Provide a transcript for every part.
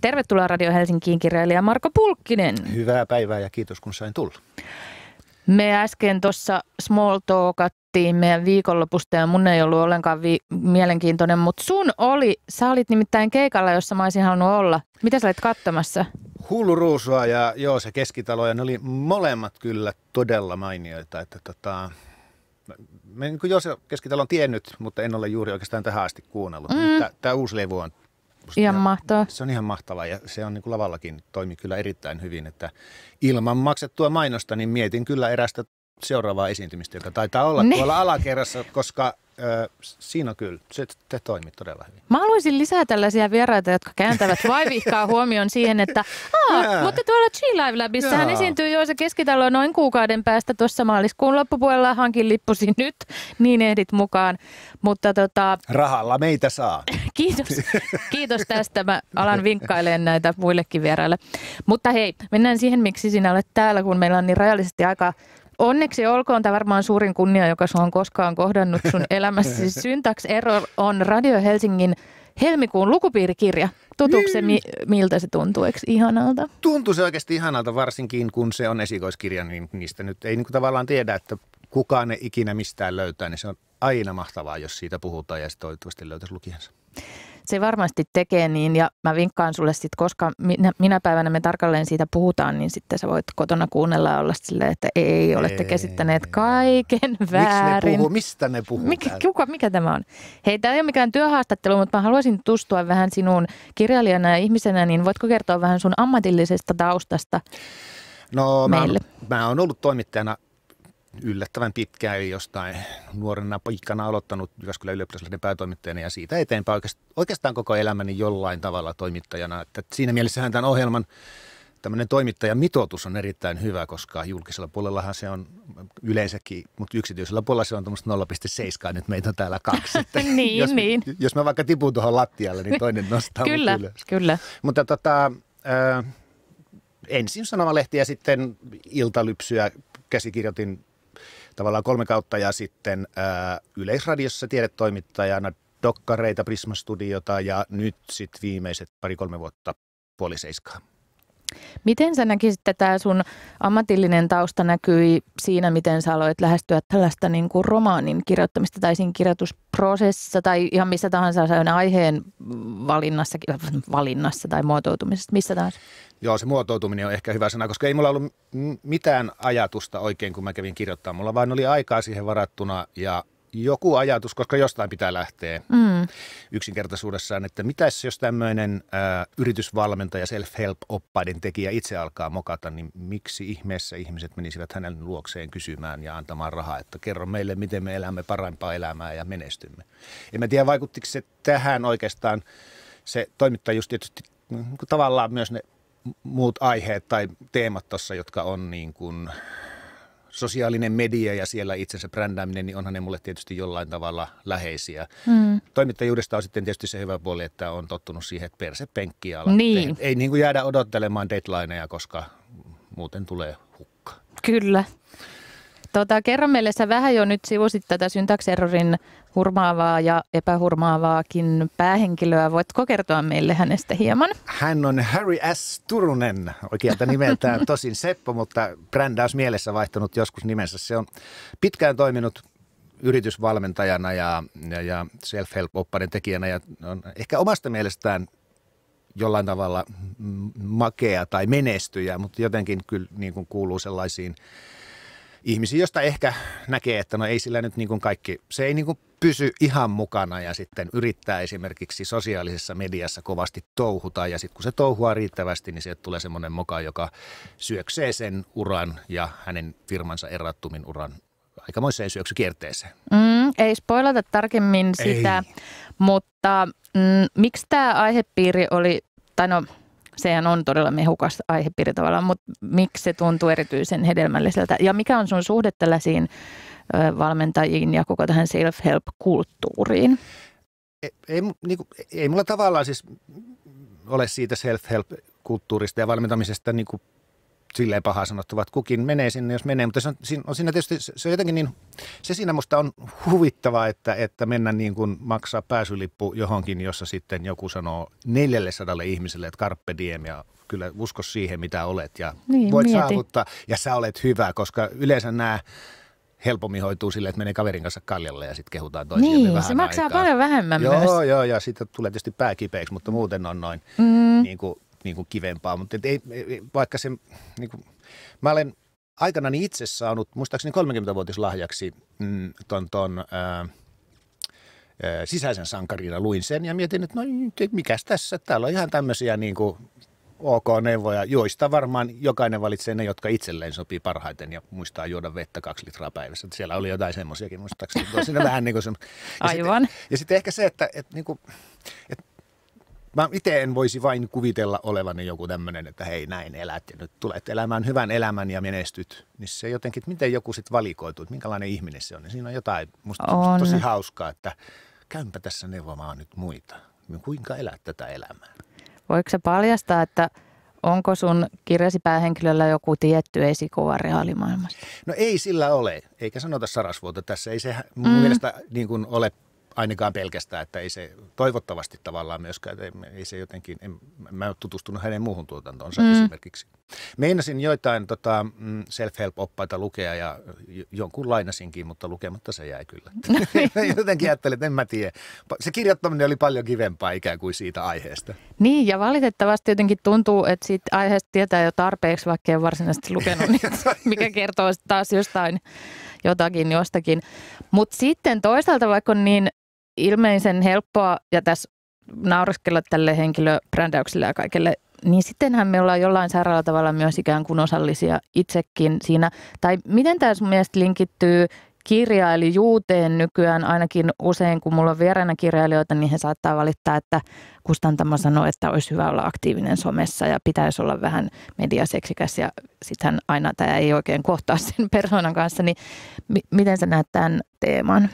Tervetuloa Radio Helsinkiin kirjailija Marko Pulkkinen. Hyvää päivää ja kiitos kun sain tulla. Me äsken tuossa small talkattiin meidän viikonlopusta ja mun ei ollut ollenkaan vi- mielenkiintoinen, mutta sun oli, sä olit nimittäin keikalla, jossa mä olisin halunnut olla. Mitä sä olit katsomassa? Hullu ruusua ja joo se keskitalo ja ne oli molemmat kyllä todella mainioita. Että tota, mä niin kuin jo se keskitalo on tiennyt, mutta en ole juuri oikeastaan tähän asti kuunnellut. Mm. Tämä uusi levy on ihan mahtavaa. Se on ihan mahtavaa ja se on niin kuin lavallakin toimi kyllä erittäin hyvin, että ilman maksettua mainosta niin mietin kyllä erästä seuraavaa esiintymistä, joka taitaa olla ne. tuolla alakerrassa, koska ö, siinä on kyllä, se te toimit todella hyvin. Mä haluaisin lisää tällaisia vieraita, jotka kääntävät vaivihkaa huomioon siihen, että Aa, mutta tuolla G-Live Labissa hän esiintyy jo se keskitalo noin kuukauden päästä tuossa maaliskuun loppupuolella. Hankin lippusi nyt, niin ehdit mukaan. Mutta tota... Rahalla meitä saa. Kiitos. Kiitos tästä. Mä alan vinkkailemaan näitä muillekin vieraille. Mutta hei, mennään siihen, miksi sinä olet täällä, kun meillä on niin rajallisesti aikaa onneksi olkoon tämä varmaan suurin kunnia, joka sinua on koskaan kohdannut sun elämässä. Siis Syntax Error on Radio Helsingin helmikuun lukupiirikirja. Tutuuko se, mi- miltä se tuntuu? Eikö ihanalta? Tuntuu se oikeasti ihanalta, varsinkin kun se on esikoiskirja, niin niistä nyt ei niin kuin tavallaan tiedä, että kukaan ne ikinä mistään löytää, niin se on aina mahtavaa, jos siitä puhutaan ja se toivottavasti löytäisi lukijansa. Se varmasti tekee niin ja mä vinkkaan sulle sitten, koska minä, minä päivänä me tarkalleen siitä puhutaan, niin sitten sä voit kotona kuunnella ja olla silleen, että ei, olette käsittäneet kaiken väärin. Miksi ne puhuu? Mistä ne puhuu? Mikä, kuka, mikä tämä on? Hei, tämä ei ole mikään työhaastattelu, mutta mä haluaisin tustua vähän sinun kirjailijana ja ihmisenä, niin voitko kertoa vähän sun ammatillisesta taustasta No meille? mä, mä oon ollut toimittajana yllättävän pitkään, eli jostain nuorena poikana aloittanut Jyväskylän ylioppilaslehden päätoimittajana ja siitä eteenpäin oikeastaan koko elämäni jollain tavalla toimittajana. Että siinä mielessähän tämän ohjelman tämmöinen toimittajamitoitus on erittäin hyvä, koska julkisella puolellahan se on yleensäkin, mutta yksityisellä puolella se on tuommoista 0,7, nyt meitä on täällä kaksi. niin, jos, niin. jos mä vaikka tipun tuohon lattialle, niin toinen nostaa kyllä, ylös. Kyllä, Mutta tota, äh, ensin sanomalehti ja sitten iltalypsyä käsikirjoitin tavallaan kolme kautta ja sitten ää, Yleisradiossa tiedetoimittajana dokkareita, Prisma-studiota ja nyt sitten viimeiset pari-kolme vuotta puoli seiskaa. Miten sä näkisit, että tämä sun ammatillinen tausta näkyi siinä, miten sä aloit lähestyä tällaista niin kuin romaanin kirjoittamista tai siinä kirjoitusprosessissa tai ihan missä tahansa aiheen valinnassa, valinnassa tai muotoutumisessa, missä tahansa? Joo, se muotoutuminen on ehkä hyvä sana, koska ei mulla ollut mitään ajatusta oikein, kun mä kävin kirjoittamaan. Mulla vain oli aikaa siihen varattuna ja joku ajatus, koska jostain pitää lähteä mm. yksinkertaisuudessaan, että mitäs jos tämmöinen ä, yritysvalmentaja, self-help-oppaiden tekijä itse alkaa mokata, niin miksi ihmeessä ihmiset menisivät hänen luokseen kysymään ja antamaan rahaa, että kerro meille, miten me elämme parempaa elämää ja menestymme. En mä tiedä, vaikuttiko se tähän oikeastaan, se toimittajuus tietysti niin tavallaan myös ne muut aiheet tai teemat tuossa, jotka on niin kuin sosiaalinen media ja siellä itsensä brändääminen, niin onhan ne mulle tietysti jollain tavalla läheisiä. Mm. Toimittajuudesta on sitten tietysti se hyvä puoli, että on tottunut siihen, että perse penkkiä Niin. Ei niin kuin jäädä odottelemaan deadlineja, koska muuten tulee hukka. Kyllä. Tota, kerro meille, sä vähän jo nyt sivusit tätä syntakserorin hurmaavaa ja epähurmaavaakin päähenkilöä. Voitko kertoa meille hänestä hieman? Hän on Harry S. Turunen, oikealta nimeltään tosin Seppo, mutta brändäys mielessä vaihtanut joskus nimensä. Se on pitkään toiminut yritysvalmentajana ja, ja, ja self-help-oppaiden tekijänä ja on ehkä omasta mielestään jollain tavalla makea tai menestyjä, mutta jotenkin kyllä niin kuin kuuluu sellaisiin – ihmisiä, josta ehkä näkee, että no ei sillä nyt niin kuin kaikki, se ei niin kuin pysy ihan mukana ja sitten yrittää esimerkiksi sosiaalisessa mediassa kovasti touhuta ja sitten kun se touhua riittävästi, niin sieltä tulee semmoinen moka, joka syöksee sen uran ja hänen firmansa erattumin uran aikamoiseen syöksykierteeseen. Mm, ei spoilata tarkemmin sitä, ei. mutta mm, miksi tämä aihepiiri oli, tai no sehän on todella mehukas aihepiiri tavallaan, mutta miksi se tuntuu erityisen hedelmälliseltä? Ja mikä on sun suhde tällaisiin valmentajiin ja koko tähän self-help-kulttuuriin? Ei, ei, niin kuin, ei mulla tavallaan siis ole siitä self-help-kulttuurista ja valmentamisesta niin kuin silleen pahaa sanottavat, kukin menee sinne, jos menee, mutta se on, on siinä tietysti, se on jotenkin niin, se siinä musta on huvittavaa, että, että mennä niin kuin maksaa pääsylippu johonkin, jossa sitten joku sanoo 400 ihmiselle, että carpe diem ja kyllä usko siihen, mitä olet ja niin, voit mieti. saavuttaa ja sä olet hyvä, koska yleensä nämä helpommin hoituu sille, että menee kaverin kanssa kaljalle ja sitten kehutaan toisiamme niin, vähän se maksaa aikaa. paljon vähemmän joo, myös. Joo, joo, ja sitten tulee tietysti pää kipeäksi, mutta muuten on noin mm. niin kuin, niin kuin kivempaa. Mutta ei, vaikka se, niin kuin, mä olen aikanani itse saanut, muistaakseni 30-vuotislahjaksi mm, ton, ton ää, sisäisen sankarina luin sen ja mietin, että no mikäs tässä, täällä on ihan tämmöisiä niin kuin ok neuvoja, joista varmaan jokainen valitsee ne, jotka itselleen sopii parhaiten ja muistaa juoda vettä kaksi litraa päivässä. Siellä oli jotain semmoisiakin muistaakseni. Siinä vähän niin kuin se, ja Aivan. Sitten, ja sitten ehkä se, että, että, niin kuin, että mä itse en voisi vain kuvitella olevani joku tämmöinen, että hei näin elät ja nyt tulet elämään hyvän elämän ja menestyt. Niin se jotenkin, että miten joku sitten valikoituu, että minkälainen ihminen se on. Niin siinä on jotain musta on. tosi hauskaa, että käympä tässä neuvomaan nyt muita. Kuinka elät tätä elämää? Voiko se paljastaa, että onko sun kirjasi päähenkilöllä joku tietty esikuva reaalimaailmassa? No ei sillä ole, eikä sanota sarasvuota tässä. Ei se mun mm. mielestä niin kuin ole ainakaan pelkästään, että ei se toivottavasti tavallaan myöskään, ei, ei se jotenkin, en, mä en ole tutustunut hänen muuhun tuotantoonsa mm. esimerkiksi. Meinasin joitain tota, mm, self-help-oppaita lukea ja jonkun lainasinkin, mutta lukematta se jäi kyllä. jotenkin ajattelin, että en mä tiedä. Se kirjoittaminen oli paljon kivempaa ikään kuin siitä aiheesta. Niin ja valitettavasti jotenkin tuntuu, että siitä aiheesta tietää jo tarpeeksi, vaikka ei varsinaisesti lukenut, niin mikä kertoo taas jostain jotakin jostakin. Mutta sitten toisaalta vaikka on niin ilmeisen helppoa ja tässä nauriskella tälle henkilöbrändäykselle ja kaikille, niin sittenhän me ollaan jollain sairaalla tavalla myös ikään kuin osallisia itsekin siinä. Tai miten tämä sun mielestä linkittyy kirjailijuuteen nykyään ainakin usein, kun mulla on vieraana kirjailijoita, niin he saattaa valittaa, että kustantamo sanoo, että olisi hyvä olla aktiivinen somessa ja pitäisi olla vähän mediaseksikäs ja sitten aina tämä ei oikein kohtaa sen persoonan kanssa, niin mi- miten sä näet tämän teeman?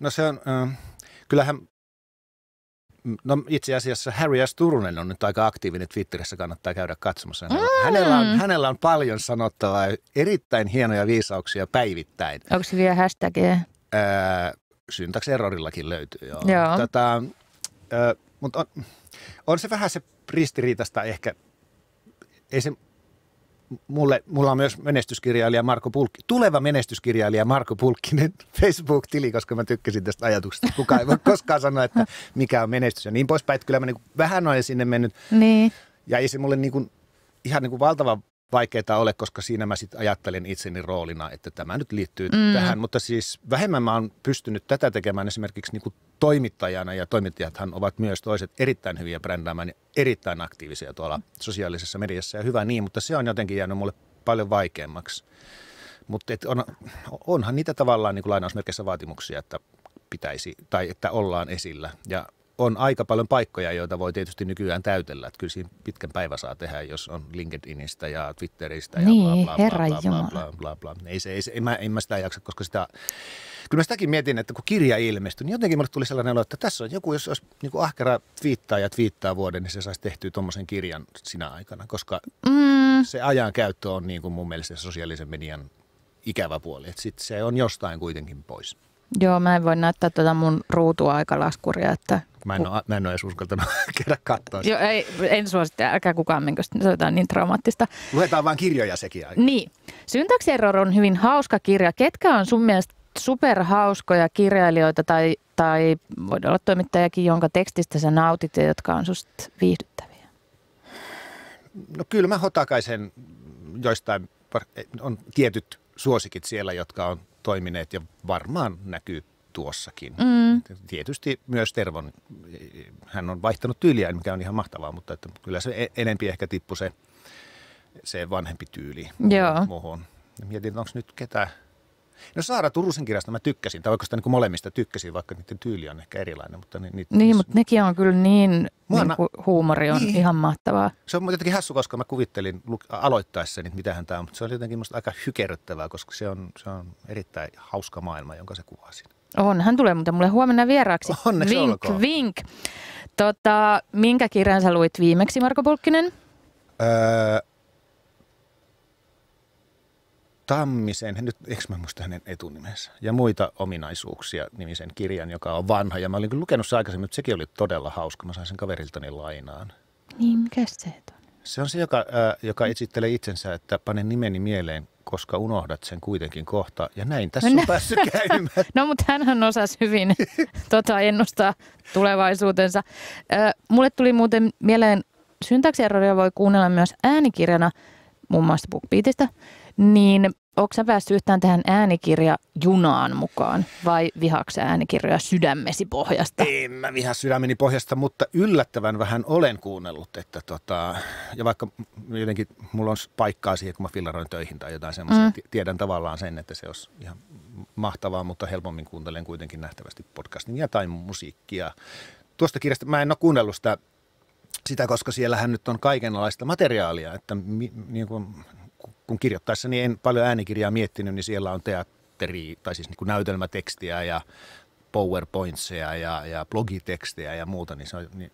No se on, äh, kyllähän No itse asiassa Harry S. Turunen on nyt aika aktiivinen Twitterissä, kannattaa käydä katsomassa. Mm. Hänellä, on, hänellä on paljon sanottavaa, erittäin hienoja viisauksia päivittäin. Onko se vielä hashtagia? Syntax Errorillakin löytyy, joo. joo. Tota, äh, mutta on, on se vähän se ristiriitasta ehkä, ei se mulle, mulla on myös menestyskirjailija Marko Pulkki, tuleva menestyskirjailija Marko Pulkkinen Facebook-tili, koska mä tykkäsin tästä ajatuksesta. Kukaan ei voi koskaan sanoa, että mikä on menestys ja niin poispäin. Että kyllä mä niin vähän olen sinne mennyt. Niin. Ja ei se mulle niin kuin, ihan niin kuin valtava vaikeaa ole, koska siinä mä sitten ajattelen itseni roolina, että tämä nyt liittyy mm. tähän. Mutta siis vähemmän mä oon pystynyt tätä tekemään esimerkiksi niin kuin toimittajana, ja toimittajathan ovat myös toiset erittäin hyviä brändäämään ja erittäin aktiivisia tuolla sosiaalisessa mediassa, ja hyvä niin, mutta se on jotenkin jäänyt mulle paljon vaikeammaksi. Mutta on, onhan niitä tavallaan niin kuin lainausmerkeissä vaatimuksia, että pitäisi, tai että ollaan esillä. Ja on aika paljon paikkoja, joita voi tietysti nykyään täytellä. Että kyllä siinä pitkän päivä saa tehdä, jos on LinkedInistä ja Twitteristä ja niin, bla, bla, bla, bla, bla, bla, bla, bla. Ei se, ei se, en, mä, en mä sitä jaksa, koska sitä... Kyllä mä sitäkin mietin, että kun kirja ilmestyi, niin jotenkin mulle tuli sellainen olo, että tässä on joku, jos olisi niin kuin ahkera twiittaa ja twiittaa vuoden, niin se saisi tehtyä tuommoisen kirjan sinä aikana, koska mm. se ajan käyttö on niin kuin mun mielestä sosiaalisen median ikävä puoli. Että sit se on jostain kuitenkin pois. Joo, mä en voi näyttää tuota mun ruutuaikalaskuria, että Mä en, ole, mä en ole edes uskaltanut käydä katsoa Joo, ei, en suosittele, älkää kukaan menkö, se on niin traumaattista. Luetaan vain kirjoja sekin aika. Niin. Syntaksierror on hyvin hauska kirja. Ketkä on sun mielestä superhauskoja kirjailijoita tai, tai voidaan olla toimittajakin, jonka tekstistä sä nautit ja jotka on susta viihdyttäviä? No kyllä mä hotakaisen joistain, on tietyt suosikit siellä, jotka on toimineet ja varmaan näkyy tuossakin. Mm. Tietysti myös Tervon, hän on vaihtanut tyyliä, mikä on ihan mahtavaa, mutta että kyllä se e- enempi ehkä tippui se, se vanhempi tyyli Joo. muuhun. Mietin, onko nyt ketään. No Saara Turusen kirjasta mä tykkäsin, tai oikeastaan niin molemmista tykkäsin, vaikka niiden tyyli on ehkä erilainen. Mutta ni, ni, niin, mutta nekin on kyllä niin, niin kuin huumori on niin. ihan mahtavaa. Se on jotenkin hassu, koska mä kuvittelin aloittaessani, että mitähän tämä on, mutta se on jotenkin musta aika hykerryttävää, koska se on, se on erittäin hauska maailma, jonka se kuvaa siinä. On, hän tulee muuten mulle huomenna vieraaksi. Onneksi vink, olkoon. vink. Tota, minkä kirjan sä luit viimeksi, Marko Pulkkinen? Öö, Tammisen, nyt eikö mä muista hänen etunimensä, ja muita ominaisuuksia nimisen kirjan, joka on vanha. Ja mä olin lukenut se aikaisemmin, mutta sekin oli todella hauska. Mä sain sen kaveriltani lainaan. Niin, mikä se on? Se on se, joka, äh, joka esittelee itsensä, että pane nimeni mieleen, koska unohdat sen kuitenkin kohta. Ja näin tässä no, on päässyt käymään. no, mutta hän osasi hyvin tota, ennustaa tulevaisuutensa. Äh, mulle tuli muuten mieleen, syntaksieroria voi kuunnella myös äänikirjana, muun muassa BookBeatista. Niin onko sä päässyt yhtään tähän äänikirja junaan mukaan vai vihaksa äänikirjoja sydämesi pohjasta? En mä vihaa sydämeni pohjasta, mutta yllättävän vähän olen kuunnellut. Että tota, ja vaikka jotenkin mulla on paikkaa siihen, kun mä fillaroin töihin tai jotain semmoista, mm. tiedän tavallaan sen, että se olisi ihan mahtavaa, mutta helpommin kuuntelen kuitenkin nähtävästi podcastin tai musiikkia. Tuosta kirjasta mä en ole kuunnellut sitä, sitä koska siellähän nyt on kaikenlaista materiaalia, että mi, niin kuin, kun kirjoittaessa niin en paljon äänikirjaa miettinyt, niin siellä on teatteri, tai siis niin kuin näytelmätekstiä ja PowerPointseja ja, ja blogitekstejä ja muuta. Niin se on, niin,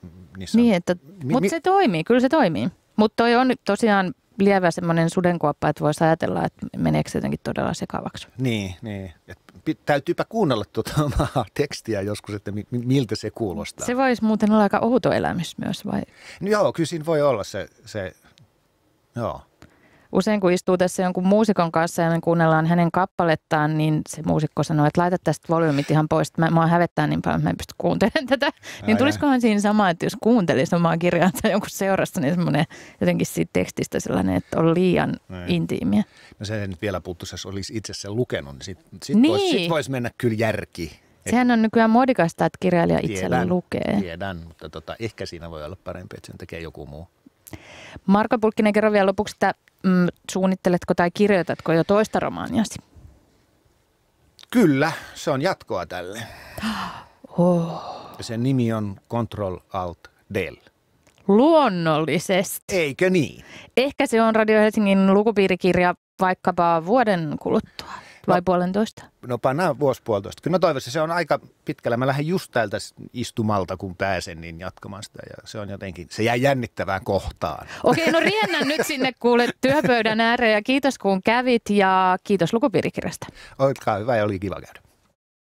niin että, mi, mutta se toimii, kyllä se toimii. Mutta toi on tosiaan lievä semmoinen sudenkuoppa, että voisi ajatella, että meneekö se jotenkin todella sekavaksi. Niin, niin. Et täytyypä kuunnella tuota omaa tekstiä joskus, että mi, miltä se kuulostaa. Se voisi muuten olla aika outo elämys myös, vai? No joo, kyllä siinä voi olla se, se joo usein kun istuu tässä jonkun muusikon kanssa ja me kuunnellaan hänen kappalettaan, niin se muusikko sanoo, että laita tästä volyymit ihan pois. Mä, mua hävettää niin paljon, että mä en pysty kuuntelemaan tätä. Niin tulisikohan siinä sama, että jos kuuntelisi omaa kirjaansa jonkun seurassa, niin semmoinen jotenkin siitä tekstistä sellainen, että on liian Näin. intiimiä. No se nyt vielä puuttuisi, jos olisi itse sen lukenut, niin sitten sit niin. voisi sit vois mennä kyllä järki. Sehän on nykyään modikasta, että kirjailija itsellä lukee. Tiedän, mutta tota, ehkä siinä voi olla parempi, että sen tekee joku muu. Marko Pulkkinen, kerro vielä lopuksi, että mm, suunnitteletko tai kirjoitatko jo toista romaaniasi? Kyllä, se on jatkoa tälle. Oh. Sen nimi on Control Alt Del. Luonnollisesti. Eikö niin? Ehkä se on Radio Helsingin lukupiirikirja vaikkapa vuoden kuluttua vai no, puolentoista? No pannaan vuosi puolitoista. Kyllä mä toivoisin, se on aika pitkällä. Mä lähden just täältä istumalta, kun pääsen, niin jatkamaan sitä. Ja se on jotenkin, se jää jännittävään kohtaan. Okei, no riennän nyt sinne kuule työpöydän ääreen ja kiitos kun kävit ja kiitos lukupiirikirjasta. Olkaa hyvä ja oli kiva käydä.